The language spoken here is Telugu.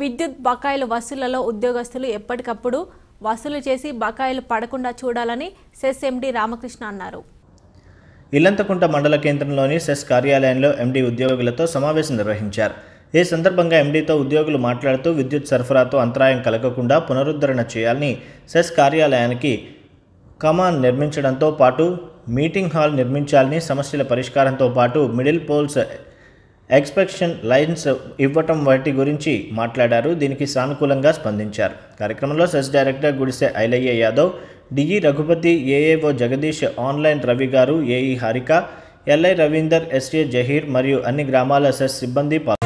విద్యుత్ బకాయిల వసూళ్ళలో ఉద్యోగస్తులు ఎప్పటికప్పుడు వసూలు చేసి బకాయిలు పడకుండా చూడాలని సెస్ ఎండి రామకృష్ణ అన్నారు. ఇల్లంతకుంట మండల కేంద్రంలోని సెస్ కార్యాలయంలో ఎండీ ఉద్యోగులతో సమావేశం నిర్వహించారు. ఈ సందర్భంగా ఎండీతో ఉద్యోగులు మాట్లాడుతూ విద్యుత్ సరఫరాతో అంతరాయం కలగకుండా పునరుద్ధరణ చేయాలని సెస్ కార్యాలయానికి కమాన్ నిర్మించడంతో పాటు మీటింగ్ హాల్ నిర్మించాలని సమస్యల పరిష్కారంతో పాటు మిడిల్ పోల్స్ ఎక్స్పెక్షన్ లైన్స్ ఇవ్వటం వాటి గురించి మాట్లాడారు. దీనికి సానుకూలంగా స్పందించారు. కార్యక్రమంలో CESS director Gudise Ailaiah Yadav DE Raghupathi AAO Jagadish online Ravi గారు AE Harika LI Ravinder SA Zaheer మరియు అన్ని గ్రామాల సెస్ సిబ్బంది పాల్గొన్నారు.